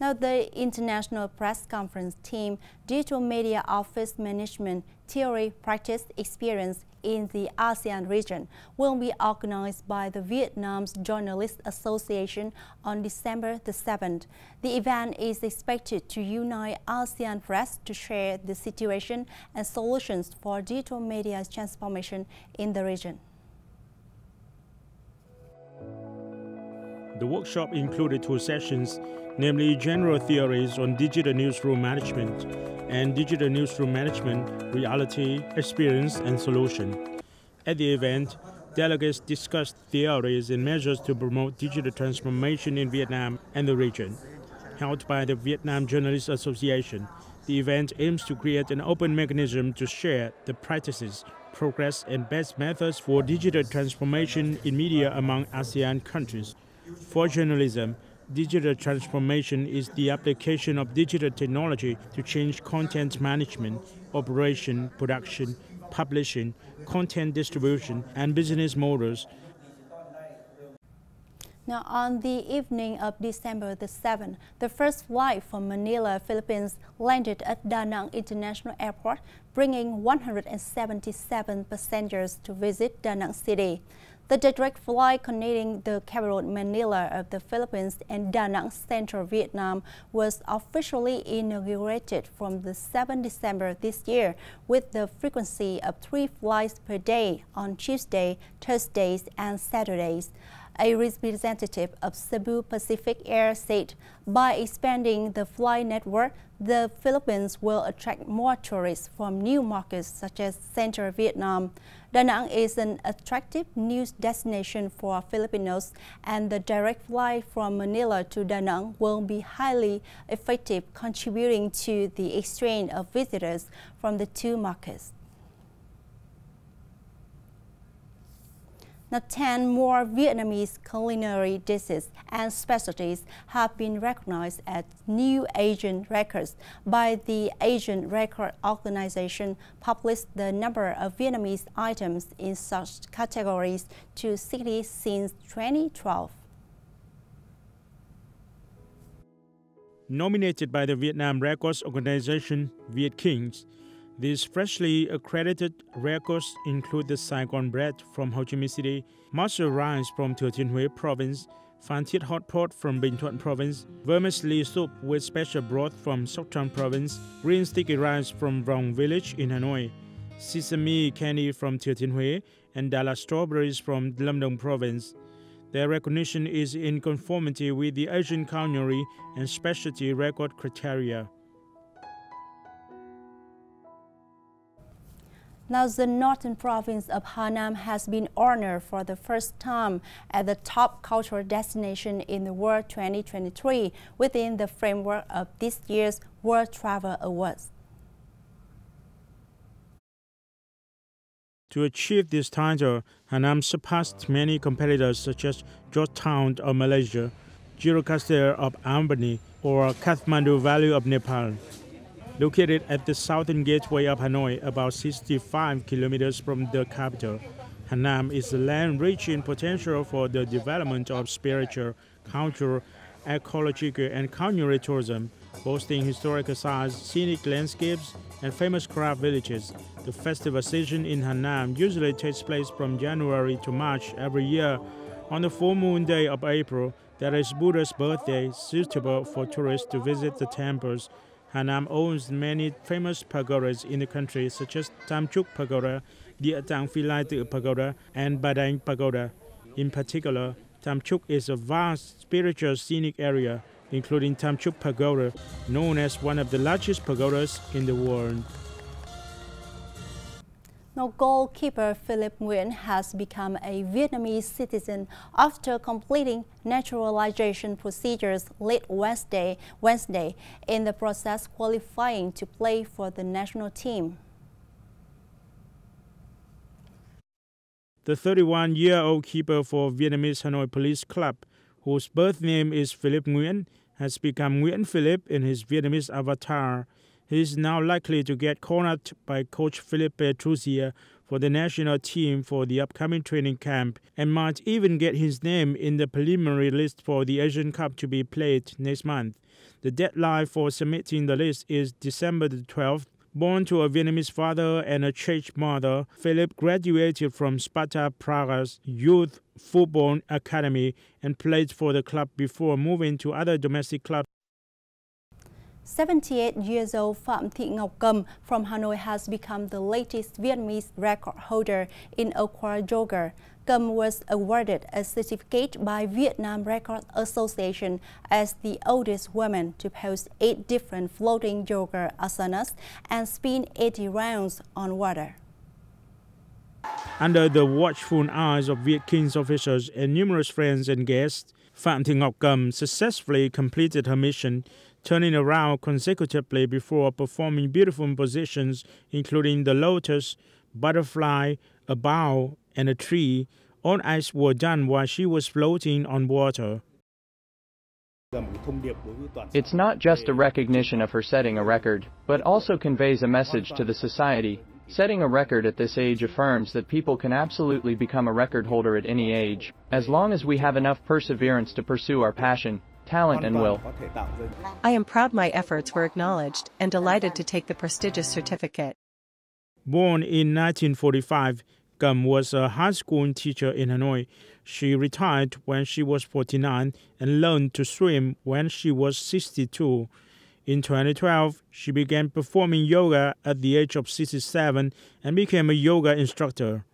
Now, the International Press Conference team, Digital Media Office Management, Theory, Practice, Experience in the ASEAN region will be organized by the Vietnam's Journalists Association on December the 7th. The event is expected to unite ASEAN press to share the situation and solutions for digital media transformation in the region. The workshop included two sessions, namely general theories on digital newsroom management and digital newsroom management, reality, experience, and solution. At the event, delegates discussed theories and measures to promote digital transformation in Vietnam and the region. Held by the Vietnam Journalists Association, the event aims to create an open mechanism to share the practices, progress, and best methods for digital transformation in media among ASEAN countries. For journalism, digital transformation is the application of digital technology to change content management, operation, production, publishing, content distribution, and business models. Now, on the evening of December the 7th, the first flight from Manila, Philippines landed at Da Nang International Airport, bringing 177 passengers to visit Da Nang City. The direct flight connecting the capital Manila of the Philippines and Da Nang, Central Vietnam was officially inaugurated from the 7 December this year with the frequency of three flights per day on Tuesday, Thursdays, and Saturdays. A representative of Cebu Pacific Air said by expanding the flight network, the Philippines will attract more tourists from new markets such as Central Vietnam. Da Nang is an attractive news destination for Filipinos and the direct flight from Manila to Da Nang will be highly effective contributing to the exchange of visitors from the two markets. Now, 10 more Vietnamese culinary dishes and specialties have been recognized as new Asian records by the Asian Record Organization, published the number of Vietnamese items in such categories to 60 since 2012. Nominated by the Vietnam Records Organization, Viet Kings, these freshly accredited records include the Saigon bread from Ho Chi Minh City, mussel rice from Thừa Thiên Huế province, Phan Thiết hot pot from Bình Thuận province, vermicelli soup with special broth from Sóc Trăng province, green sticky rice from Vong village in Hanoi, sesame candy from Thừa Thiên Huế, and Da Lat strawberries from Lâm Đồng province. Their recognition is in conformity with the Asian Culinary and Specialty Record criteria. Now, the northern province of Hanam has been honored for the first time as the top cultural destination in the world 2023 within the framework of this year's World Travel Awards. To achieve this title, uh, Hanam surpassed many competitors such as Georgetown of Malaysia, Gjirokastar of Albany, or Kathmandu Valley of Nepal. Located at the southern gateway of Hanoi, about 65 kilometers from the capital, Hanam is a land rich in potential for the development of spiritual, cultural, ecological, and culinary tourism, boasting historical sites, scenic landscapes, and famous craft villages. The festival season in Hanam usually takes place from January to March every year. On the full moon day of April, that is Buddha's birthday, suitable for tourists to visit the temples Hanam owns many famous pagodas in the country, such as Tam Chúc Pagoda, Địa Tạng Phi Pagoda, and Bà Đanh Pagoda. In particular, Tam Chúc is a vast spiritual scenic area, including Tam Chúc Pagoda, known as one of the largest pagodas in the world. Now, goalkeeper Filip Nguyen has become a Vietnamese citizen after completing naturalization procedures late Wednesday, Wednesday in the process qualifying to play for the national team. The 31-year-old keeper for Vietnamese Hanoi Police Club, whose birth name is Filip Nguyen, has become Nguyễn Filip in his Vietnamese avatar he is now likely to get up by coach Philippe Troussier for the national team for the upcoming training camp and might even get his name in the preliminary list for the Asian Cup to be played next month. The deadline for submitting the list is December the 12th. Born to a Vietnamese father and a Czech mother, Filip graduated from Sparta Praga's youth football academy and played for the club before moving to other domestic clubs. 78 years old Phạm Thị Ngọc Cầm from Hanoi has become the latest Vietnamese record holder in aqua yoga. Cầm was awarded a certificate by Vietnam Record Association as the oldest woman to post eight different floating yoga asanas and spin 80 rounds on water. Under the watchful eyes of Viet King's officers and numerous friends and guests, Phạm Thị Ngọc Cầm successfully completed her mission turning around consecutively before performing beautiful positions including the lotus, butterfly, a bow, and a tree. All acts were done while she was floating on water. It's not just a recognition of her setting a record, but also conveys a message to the society. Setting a record at this age affirms that people can absolutely become a record holder at any age, as long as we have enough perseverance to pursue our passion, talent and will. I am proud my efforts were acknowledged and delighted to take the prestigious certificate. Born in 1945, Cầm was a high school teacher in Hanoi. She retired when she was 49 and learned to swim when she was 62. In 2012, she began performing yoga at the age of 67 and became a yoga instructor.